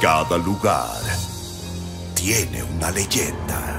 Cada lugar tiene una leyenda.